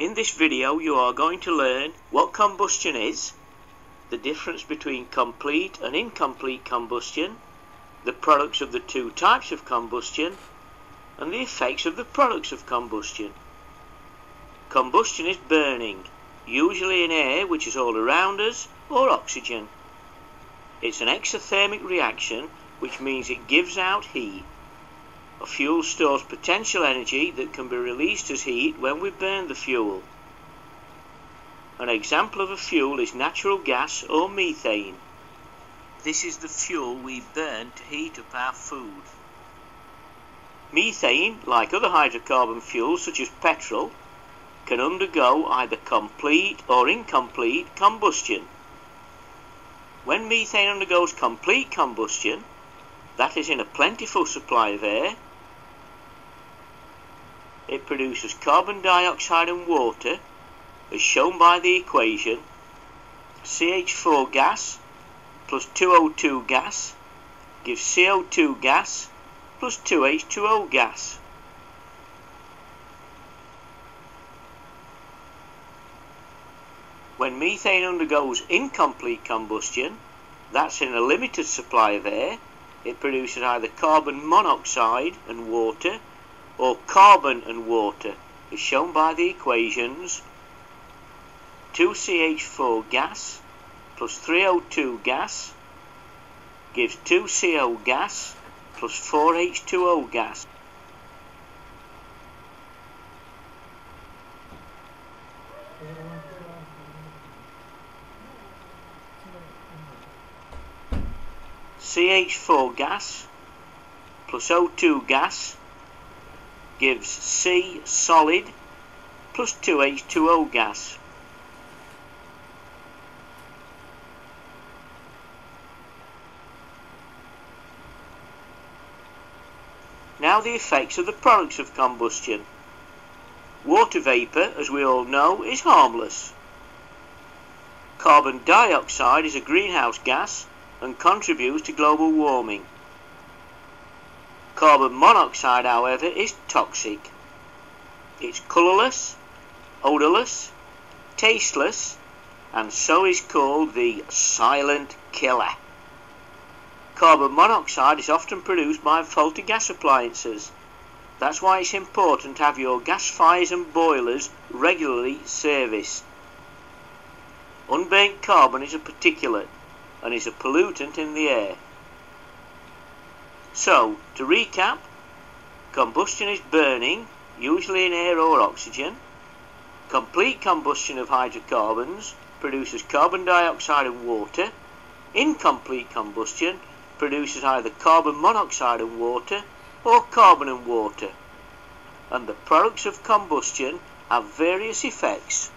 In this video you are going to learn what combustion is, the difference between complete and incomplete combustion, the products of the two types of combustion, and the effects of the products of combustion. Combustion is burning, usually in air which is all around us, or oxygen. It's an exothermic reaction which means it gives out heat. A fuel stores potential energy that can be released as heat when we burn the fuel. An example of a fuel is natural gas or methane. This is the fuel we burn to heat up our food. Methane, like other hydrocarbon fuels such as petrol, can undergo either complete or incomplete combustion. When methane undergoes complete combustion, that is in a plentiful supply of air, it produces carbon dioxide and water, as shown by the equation CH4 gas plus 2O2 gas gives CO2 gas plus 2H2O gas. When methane undergoes incomplete combustion, that's in a limited supply of air, it produces either carbon monoxide and water or carbon and water is shown by the equations 2CH4 gas plus 3O2 gas gives 2CO gas plus 4H2O gas. CH4 gas plus O2 gas gives C solid plus 2H2O gas. Now the effects of the products of combustion. Water vapour, as we all know, is harmless. Carbon dioxide is a greenhouse gas and contributes to global warming. Carbon monoxide, however, is toxic. It's colourless, odourless, tasteless, and so is called the silent killer. Carbon monoxide is often produced by faulty gas appliances. That's why it's important to have your gas fires and boilers regularly serviced. Unburnt carbon is a particulate and is a pollutant in the air. So, to recap, combustion is burning, usually in air or oxygen. Complete combustion of hydrocarbons produces carbon dioxide and water. Incomplete combustion produces either carbon monoxide and water or carbon and water. And the products of combustion have various effects